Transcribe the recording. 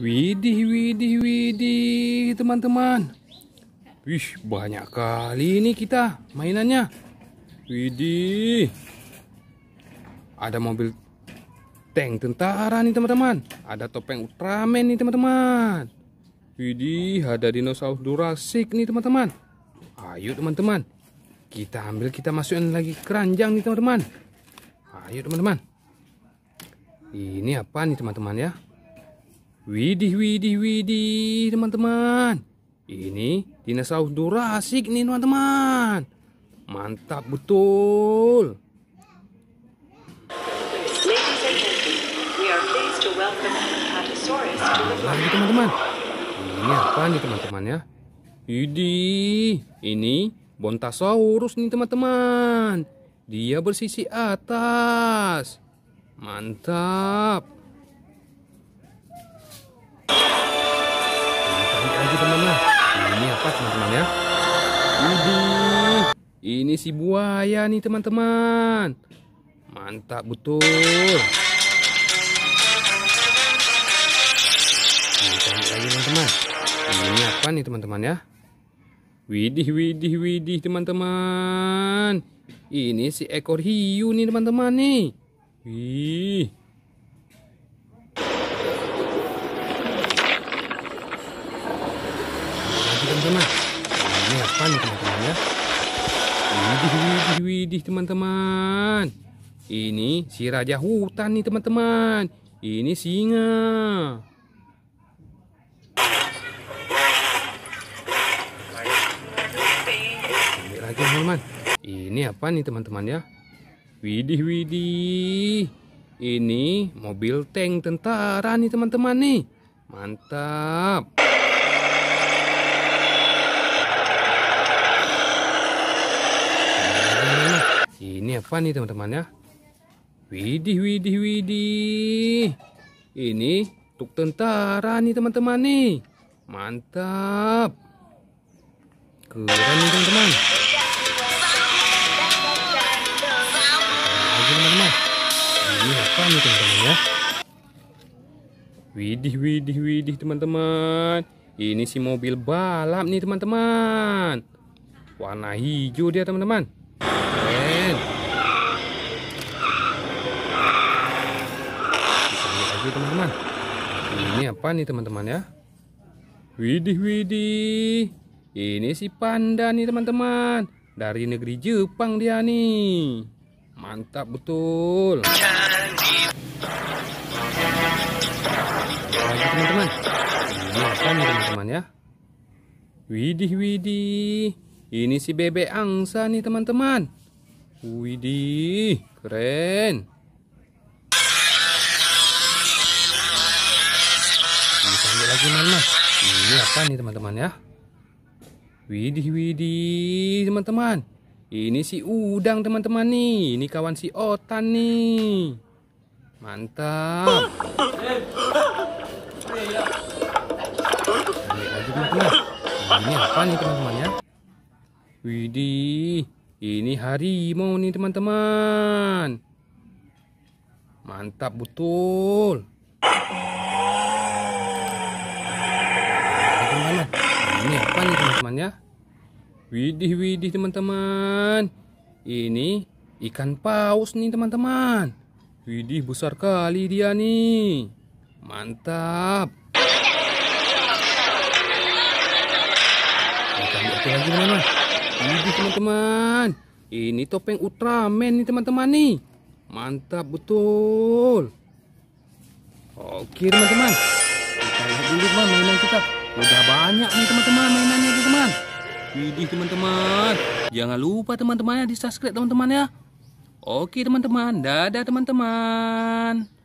Widih, widih, widih, teman-teman. Wih, banyak kali ini kita mainannya. Widih. Ada mobil tank tentara nih, teman-teman. Ada topeng Ultraman nih, teman-teman. Widih, ada dinosaurus Jurassic nih, teman-teman. Ayo, teman-teman. Kita ambil, kita masukin lagi keranjang nih, teman-teman. Ayo, teman-teman. Ini apa nih, teman-teman ya? Widih, widih, widih, teman-teman. Ini dinosaurus Jurassic nih, teman-teman. Mantap betul. Lagi teman-teman. Ini apa nih teman-teman ya? Widih, ini Bontasaurus nih teman-teman. Dia bersisi atas. Mantap. Ya? Ini si buaya nih teman-teman. Mantap betul. Lagi teman-teman. Ini apa nih teman-teman ya? Widih, widih, widih teman-teman. Ini si ekor hiu nih teman-teman nih. Wih. Teman-teman. Ini apa nih teman-teman ya? Widih, widih, widih teman-teman. Ini si raja hutan nih teman-teman. Ini singa. Ambil lagi teman-teman. Ini apa nih teman-teman ya? Widih, widih. Ini mobil tank tentara nih teman-teman nih. Mantap. Apa nih teman-teman ya? Widih, widih, widih. Ini truk tentara nih teman-teman nih. Mantap. Keren nih teman-teman. Teman-teman. Ini apa nih teman-teman ya? Widih, widih, widih teman-teman. Ini si mobil balap nih teman-teman. Warna hijau dia teman-teman lihat lagi teman-teman. Ini apa nih teman-teman ya? Widih, widih. Ini si panda nih teman-teman. Dari negeri Jepang dia nih. Mantap betul. Teman-teman. Ini apa nih teman-teman ya? Widih, widih. Ini si bebek angsa nih teman-teman. Widih, keren. Teman-teman. Ini apa nih teman-teman ya? Widih, widih teman-teman. Ini si udang teman-teman nih. Ini kawan si otan nih. Mantap. Ini apa nih teman-teman ya? Widih, ini harimau nih teman-teman. Mantap betul. Teman-teman, ini apa nih teman-teman ya? Widih, widih teman-teman. Ini ikan paus nih teman-teman. Widih, besar kali dia nih. Mantap. Kita lihat lagi teman-teman. Widih teman-teman. Ini topeng Ultraman nih teman-teman nih. Mantap betul. Oke teman-teman. Kita lihat dulu mainan kita. Udah banyak nih teman-teman mainannya teman-teman. Widih teman-teman. Jangan lupa teman-teman ya di subscribe teman-teman ya. Oke teman-teman. Dadah teman-teman.